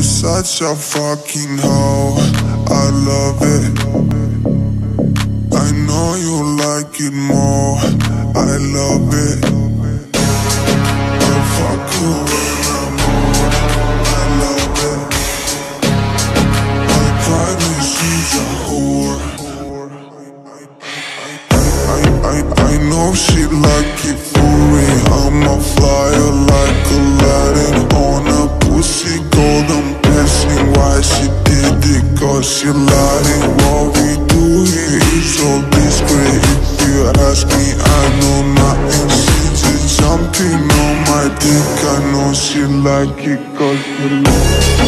you such a fucking hoe. I love it. I know you like it more. I love it. I fuck you when I'm on. I love it. I promise she's a whore. I, I, I know she like it for Cause lied. And what we do here is so discreet. If you ask me, I know nothing. She just jumping on my dick. I know she like it cause she like